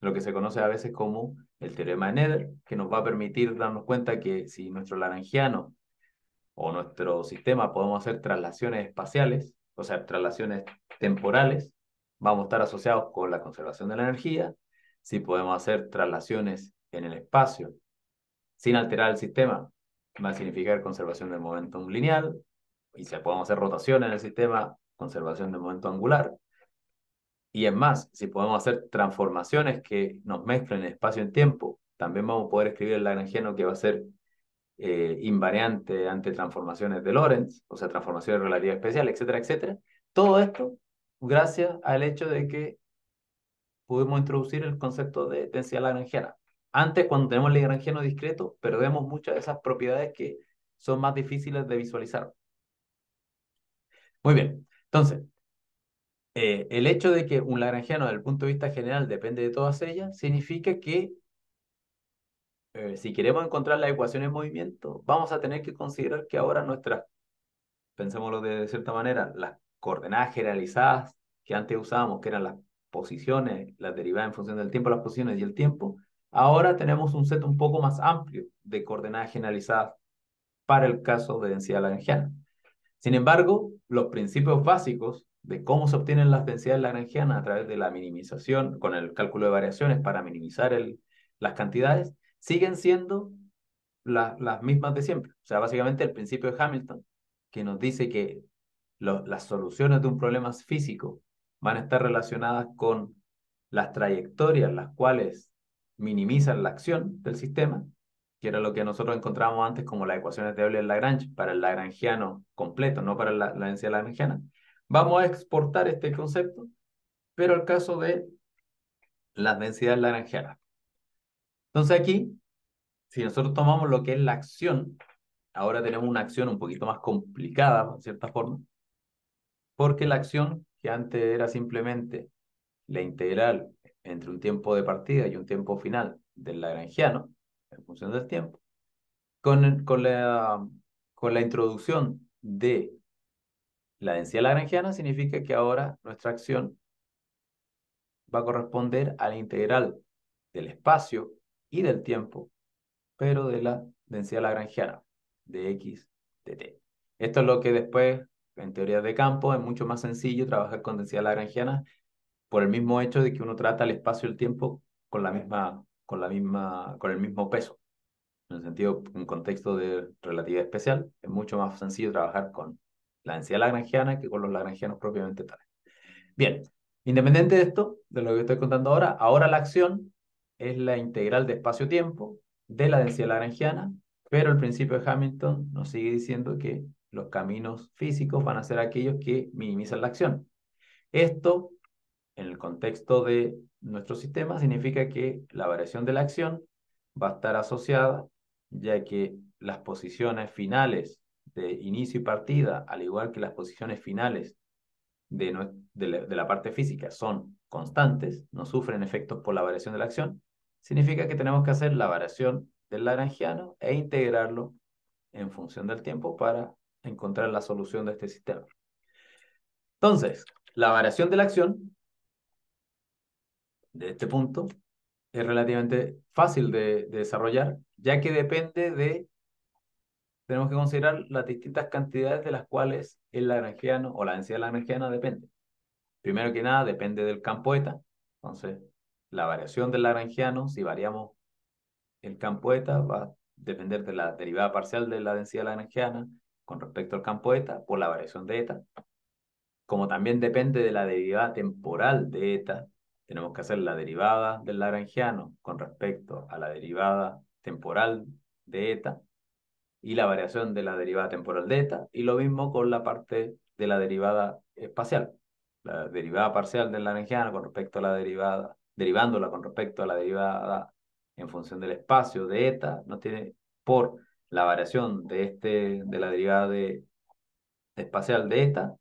A: Lo que se conoce a veces como el teorema de Nether, que nos va a permitir darnos cuenta que si nuestro laranjiano o nuestro sistema podemos hacer traslaciones espaciales, o sea, traslaciones temporales, vamos a estar asociados con la conservación de la energía. Si podemos hacer traslaciones en el espacio sin alterar el sistema, va a significar conservación del momentum lineal. Y si podemos hacer rotación en el sistema, conservación del momento angular. Y es más, si podemos hacer transformaciones que nos mezclen espacio en tiempo, también vamos a poder escribir el lagrangiano que va a ser eh, invariante ante transformaciones de Lorentz, o sea, transformaciones relativas especiales, etcétera, etcétera. Todo esto gracias al hecho de que pudimos introducir el concepto de densidad lagrangiana. Antes, cuando tenemos el lagrangiano discreto, perdemos muchas de esas propiedades que son más difíciles de visualizar. Muy bien, entonces, eh, el hecho de que un lagrangiano desde el punto de vista general depende de todas ellas, significa que eh, si queremos encontrar la ecuación en movimiento, vamos a tener que considerar que ahora nuestras, pensémoslo de cierta manera, las coordenadas generalizadas que antes usábamos, que eran las posiciones, las derivadas en función del tiempo, las posiciones y el tiempo, ahora tenemos un set un poco más amplio de coordenadas generalizadas para el caso de densidad lagrangiana. Sin embargo, los principios básicos de cómo se obtienen las densidades lagrangianas a través de la minimización, con el cálculo de variaciones para minimizar el, las cantidades, siguen siendo las mismas de siempre. O sea, básicamente el principio de Hamilton, que nos dice que las soluciones de un problema físico van a estar relacionadas con las trayectorias, las cuales minimizan la acción del sistema, que era lo que nosotros encontrábamos antes como las ecuaciones de Euler-Lagrange para el lagrangiano completo, no para la, densidad lagrangiana. Vamos a exportar este concepto, pero el caso de las densidades lagrangianas. Entonces aquí, si nosotros tomamos lo que es la acción, ahora tenemos una acción un poquito más complicada, en cierta forma, porque la acción que antes era simplemente la integral entre un tiempo de partida y un tiempo final del lagrangiano, función del tiempo, con, con, la, con la introducción de la densidad lagrangiana significa que ahora nuestra acción va a corresponder a la integral del espacio y del tiempo, pero de la densidad lagrangiana de x de. Esto es lo que después, en teoría de campo, es mucho más sencillo trabajar con densidad lagrangiana por el mismo hecho de que uno trata el espacio y el tiempo con la misma, con la misma, con el mismo peso. En el sentido, en contexto de relatividad especial, es mucho más sencillo trabajar con la densidad lagrangiana que con los lagrangianos propiamente tales. Bien, independiente de esto, de lo que estoy contando ahora, ahora la acción es la integral de espacio-tiempo de la densidad lagrangiana, pero el principio de Hamilton nos sigue diciendo que los caminos físicos van a ser aquellos que minimizan la acción. Esto, en el contexto de nuestro sistema, significa que la variación de la acción va a estar asociada, ya que las posiciones finales de inicio y partida, al igual que las posiciones finales de, de la parte física, son constantes, no sufren efectos por la variación de la acción, significa que tenemos que hacer la variación del lagrangiano e integrarlo en función del tiempo para encontrar la solución de este sistema. Entonces, la variación de la acción de este punto es relativamente fácil de, de, desarrollar, ya que depende de, tenemos que considerar las distintas cantidades de las cuales el lagrangiano o la densidad lagrangiana depende. Primero que nada, depende del campo eta, entonces la variación del lagrangiano, si variamos el campo eta, va a depender de la derivada parcial de la densidad lagrangiana con respecto al campo eta por la variación de eta, como también depende de la derivada temporal de eta tenemos que hacer la derivada del lagrangiano con respecto a la derivada temporal de eta y la variación de la derivada temporal de eta, y lo mismo con la parte de la derivada espacial. La derivada parcial del lagrangiano con respecto a la derivada, derivándola con respecto a la derivada en función del espacio de eta, no tiene por la variación de, este, de la derivada de, espacial de eta,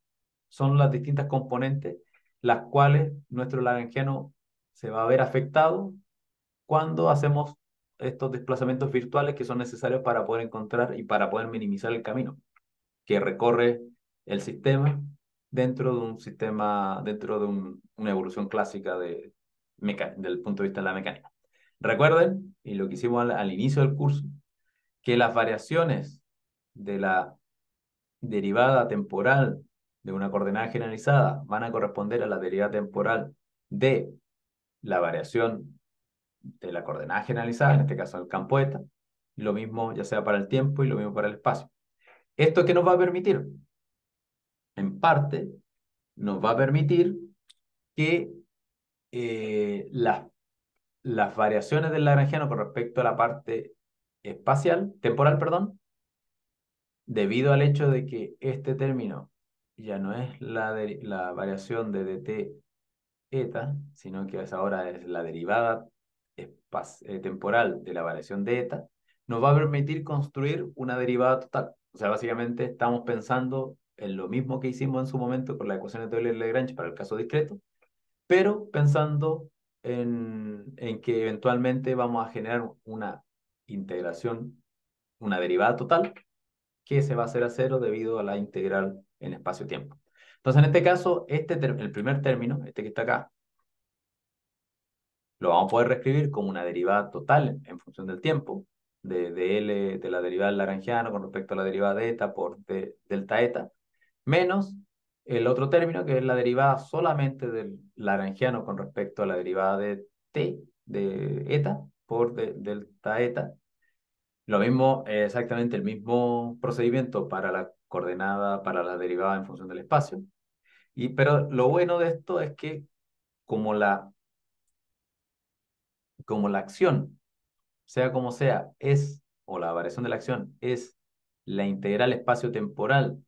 A: son las distintas componentes las cuales nuestro lagrangiano se va a ver afectado cuando hacemos estos desplazamientos virtuales que son necesarios para poder encontrar y para poder minimizar el camino que recorre el sistema dentro de un sistema, dentro de una evolución clásica de, del punto de vista de la mecánica. Recuerden, y lo que hicimos al, al inicio del curso, que las variaciones de la derivada temporal de una coordenada generalizada van a corresponder a la derivada temporal de la variación de la coordenada generalizada, en este caso el campo eta, lo mismo ya sea para el tiempo y lo mismo para el espacio. ¿Esto qué nos va a permitir? En parte, nos va a permitir que eh, las, las variaciones del lagrangiano con respecto a la parte espacial, temporal, perdón, debido al hecho de que este término ya no es la, la variación de dt eta, sino que ahora es la derivada eh, temporal de la variación de eta, nos va a permitir construir una derivada total. O sea, básicamente estamos pensando en lo mismo que hicimos en su momento con la ecuación de Euler-Lagrange para el caso discreto, pero pensando en, en que eventualmente vamos a generar una integración, una derivada total, que se va a hacer a cero debido a la integral en espacio-tiempo. Entonces, en este caso, este el primer término, este que está acá, lo vamos a poder reescribir como una derivada total en función del tiempo, de, de L de la derivada del lagrangiano con respecto a la derivada de eta por delta eta, menos el otro término que es la derivada solamente del lagrangiano con respecto a la derivada de t de eta por delta eta. Lo mismo, exactamente el mismo procedimiento para la coordenada, para la derivada en función del espacio. Y, pero lo bueno de esto es que como la como la acción, sea como sea, es, o la variación de la acción, es la integral espacio-temporal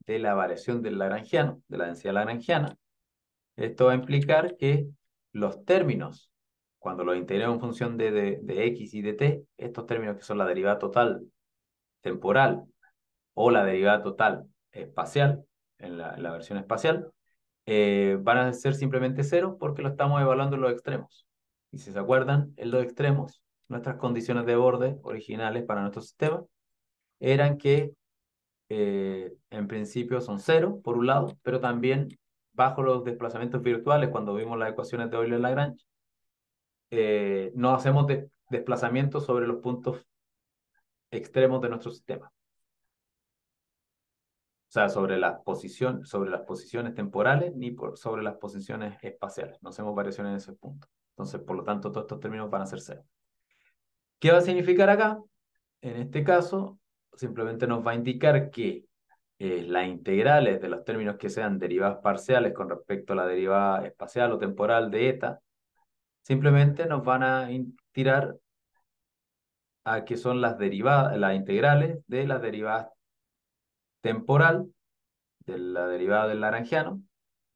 A: de la variación del lagrangiano, de la densidad lagrangiana, esto va a implicar que los términos, cuando los integremos en función de, de, x y de t, estos términos que son la derivada total temporal o la derivada total espacial, en la, versión espacial, eh, van a ser simplemente cero porque lo estamos evaluando en los extremos. Y si se acuerdan, en los extremos, nuestras condiciones de borde originales para nuestro sistema eran que eh, en principio son cero, por un lado, pero también bajo los desplazamientos virtuales, cuando vimos las ecuaciones de Euler-Lagrange, eh, no hacemos desplazamientos sobre los puntos extremos de nuestro sistema. O sea, sobre, la posición, sobre las posiciones temporales ni por, sobre las posiciones espaciales. No hacemos variaciones en ese punto. Entonces, por lo tanto, todos estos términos van a ser cero. ¿Qué va a significar acá? En este caso, simplemente nos va a indicar que eh, las integrales de los términos que sean derivadas parciales con respecto a la derivada espacial o temporal de eta, simplemente nos van a tirar a que son las derivadas, las integrales de la derivada temporal de la derivada del laranjiano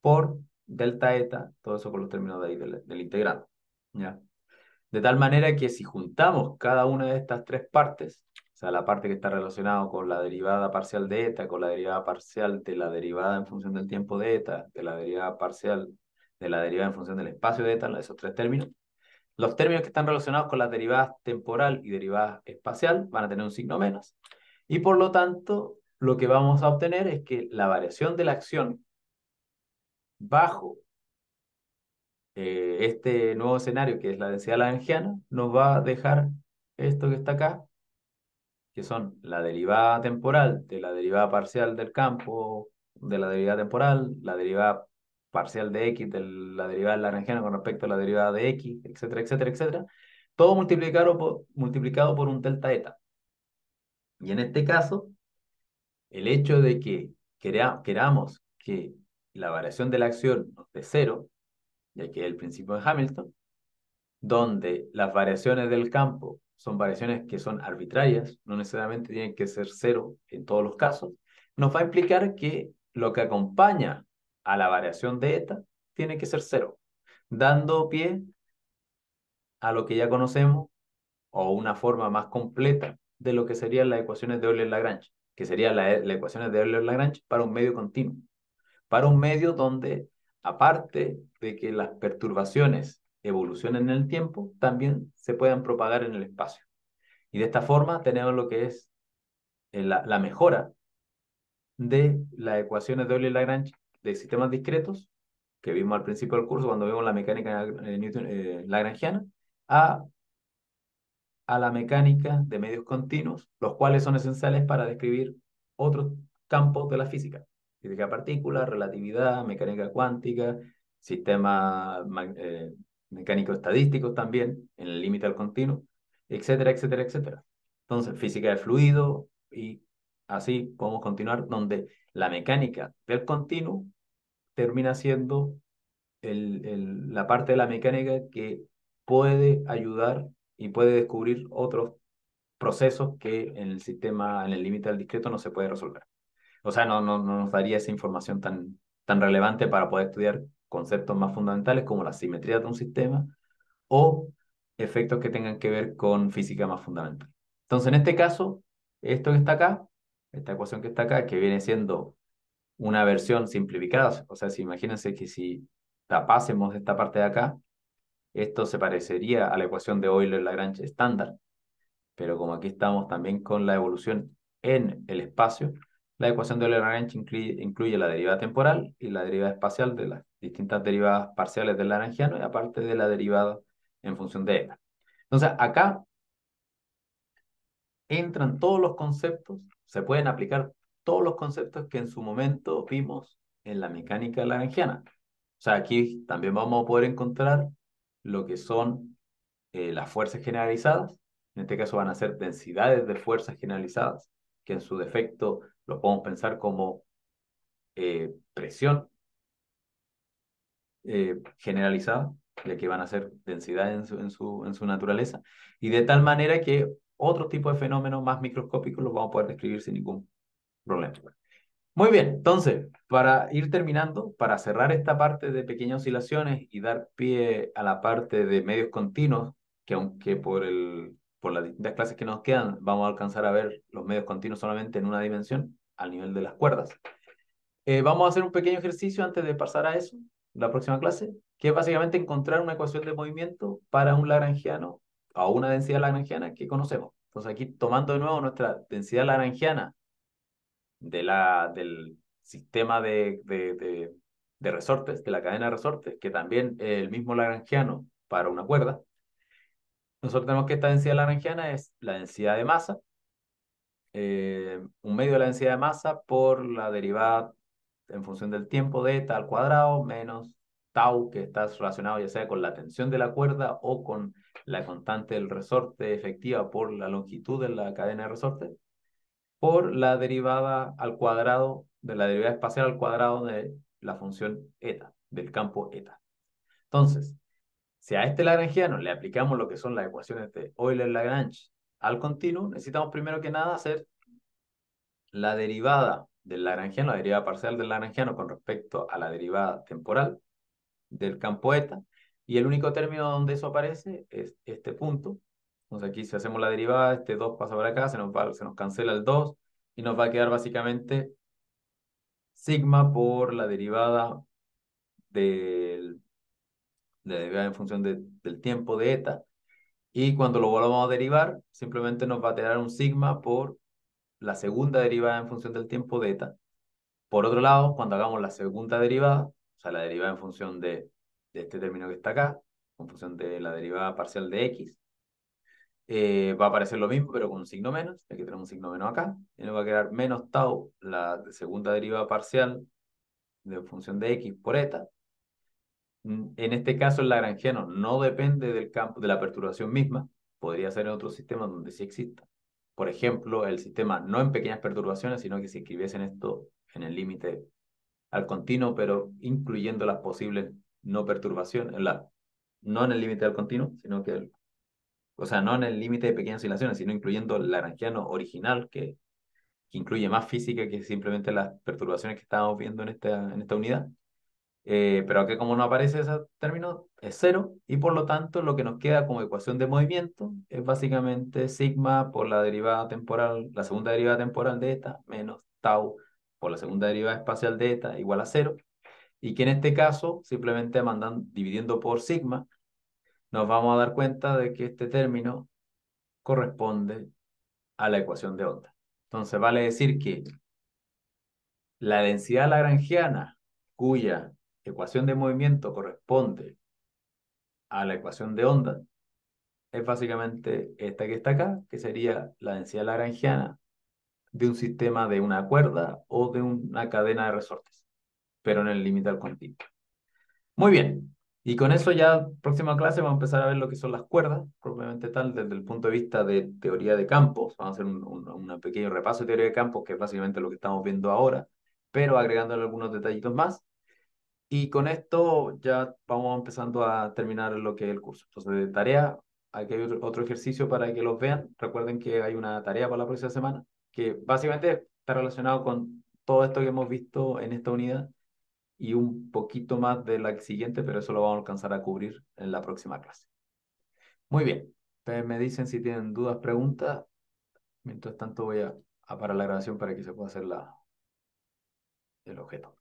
A: por delta eta, todo eso con los términos de ahí del, del integrando. ¿ya? De tal manera que si juntamos cada una de estas tres partes, o sea, la parte que está relacionada con la derivada parcial de eta, con la derivada parcial de la derivada en función del tiempo de eta, de la derivada parcial de la derivada en función del espacio de eta, esos tres términos, los términos que están relacionados con las derivadas temporal y derivada espacial van a tener un signo menos. Y por lo tanto, lo que vamos a obtener es que la variación de la acción bajo eh, este nuevo escenario, que es la densidad lagrangiana, nos va a dejar esto que está acá, que son la derivada temporal de la derivada parcial del campo, de la derivada temporal, la derivada parcial de x de la derivada lagrangiana con respecto a la derivada de x, etcétera, etcétera, etcétera, todo multiplicado por, multiplicado por un delta eta. Y en este caso, el hecho de que queramos que la variación de la acción de cero y aquí es el principio de Hamilton, donde las variaciones del campo son variaciones que son arbitrarias, no necesariamente tienen que ser cero en todos los casos, nos va a implicar que lo que acompaña a la variación de eta tiene que ser cero, dando pie a lo que ya conocemos o una forma más completa de lo que serían las ecuaciones de Euler-Lagrange, que serían las ecuaciones de Euler-Lagrange para un medio continuo, para un medio donde, aparte de que las perturbaciones evolucionen en el tiempo, también se puedan propagar en el espacio. Y de esta forma tenemos lo que es eh, la, la mejora de las ecuaciones de Euler-Lagrange de sistemas discretos, que vimos al principio del curso cuando vimos la mecánica eh, Newton, eh, lagrangiana, a, a la mecánica de medios continuos, los cuales son esenciales para describir otros campos de la física. Física de partículas, relatividad, mecánica cuántica, sistemas eh, mecánico-estadísticos también, en el límite al continuo, etcétera, etcétera, etcétera. Entonces, física de fluido y así podemos continuar, donde la mecánica del continuo termina siendo la parte de la mecánica que puede ayudar y puede descubrir otros procesos que en el sistema, en el límite del discreto, no se puede resolver. O sea, no, no, no nos daría esa información tan, tan relevante para poder estudiar conceptos más fundamentales como la simetría de un sistema o efectos que tengan que ver con física más fundamental. Entonces, en este caso, esto que está acá, esta ecuación que está acá, que viene siendo una versión simplificada, o sea, si imagínense que si tapásemos esta parte de acá, esto se parecería a la ecuación de Euler-Lagrange estándar, pero como aquí estamos también con la evolución en el espacio, la ecuación de Euler-Lagrange incluye, la derivada temporal y la derivada espacial de las distintas derivadas parciales del lagrangiano y aparte de la derivada en función de eta. Entonces, acá entran todos los conceptos, se pueden aplicar todos los conceptos que en su momento vimos en la mecánica lagrangiana. O sea, aquí también vamos a poder encontrar lo que son eh, las fuerzas generalizadas. En este caso van a ser densidades de fuerzas generalizadas, que en su defecto lo podemos pensar como eh, presión eh, generalizada, ya que van a ser densidades en su, en, su, en su naturaleza, y de tal manera que otro tipo de fenómenos más microscópicos los vamos a poder describir sin ningún problema. Muy bien, entonces, para ir terminando, para cerrar esta parte de pequeñas oscilaciones y dar pie a la parte de medios continuos, que aunque por, el, por las distintas clases que nos quedan vamos a alcanzar a ver los medios continuos solamente en una dimensión, al nivel de las cuerdas, eh, vamos a hacer un pequeño ejercicio antes de pasar a eso, la próxima clase, que es básicamente encontrar una ecuación de movimiento para un lagrangiano o una densidad lagrangiana que conocemos. Entonces aquí tomando de nuevo nuestra densidad lagrangiana de la, del sistema de, de, de, resortes, de la cadena de resortes, que también el mismo lagrangiano para una cuerda, nosotros tenemos que esta densidad lagrangiana es la densidad de masa, eh, un medio de la densidad de masa por la derivada en función del tiempo de eta al cuadrado menos tau, que está relacionado ya sea con la tensión de la cuerda o con la constante del resorte efectiva por la longitud de la cadena de resorte, por la derivada al cuadrado, de la derivada espacial al cuadrado de la función eta, del campo eta. Entonces, si a este lagrangiano le aplicamos lo que son las ecuaciones de Euler-Lagrange al continuo, necesitamos primero que nada hacer la derivada del lagrangiano, la derivada parcial del lagrangiano con respecto a la derivada temporal del campo eta, y el único término donde eso aparece es este punto, entonces aquí si hacemos la derivada, este 2 pasa por acá, se nos, cancela el 2 y nos va a quedar básicamente sigma por la derivada del, de la derivada en función de, del tiempo de eta. Y cuando lo volvamos a derivar, simplemente nos va a quedar un sigma por la segunda derivada en función del tiempo de eta. Por otro lado, cuando hagamos la segunda derivada, o sea, la derivada en función de este término que está acá, en función de la derivada parcial de x, eh, va a aparecer lo mismo, pero con un signo menos. Aquí tenemos un signo menos acá. Y nos va a quedar menos tau, la segunda derivada parcial de función de x por eta. Mm, en este caso, el lagrangiano no depende del campo de la perturbación misma. Podría ser en otro sistema donde sí exista. Por ejemplo, el sistema no en pequeñas perturbaciones, sino que si escribiesen esto en el límite al continuo, pero incluyendo las posibles no perturbación, en la, no en el límite del continuo, sino que, o sea, no en el límite de pequeñas oscilaciones, sino incluyendo el lagrangiano original, que, que, incluye más física que simplemente las perturbaciones que estábamos viendo en esta, en esta unidad. Eh, pero aquí como no aparece ese término, es cero, y por lo tanto lo que nos queda como ecuación de movimiento es básicamente sigma por la derivada temporal, la segunda derivada temporal de eta, menos tau por la segunda derivada espacial de eta igual a cero, y que en este caso, simplemente mandando, dividiendo por sigma, nos vamos a dar cuenta de que este término corresponde a la ecuación de onda. Entonces vale decir que la densidad lagrangiana, cuya ecuación de movimiento corresponde a la ecuación de onda, es básicamente esta que está acá, que sería la densidad lagrangiana de un sistema de una cuerda o de una cadena de resortes, pero en el límite al continuo. Muy bien, y con eso ya, próxima clase, vamos a empezar a ver lo que son las cuerdas, propiamente tal, desde el punto de vista de teoría de campos. Vamos a hacer un, un pequeño repaso de teoría de campos, que es básicamente lo que estamos viendo ahora, pero agregándole algunos detallitos más. Y con esto ya vamos empezando a terminar lo que es el curso. Entonces, de tarea, aquí hay otro ejercicio para que los vean. Recuerden que hay una tarea para la próxima semana, que básicamente está relacionado con todo esto que hemos visto en esta unidad y un poquito más de la siguiente, pero eso lo vamos a alcanzar a cubrir en la próxima clase. Muy bien, ustedes me dicen si tienen dudas, preguntas. Mientras tanto voy a, a parar la grabación para que se pueda hacer la, el objeto.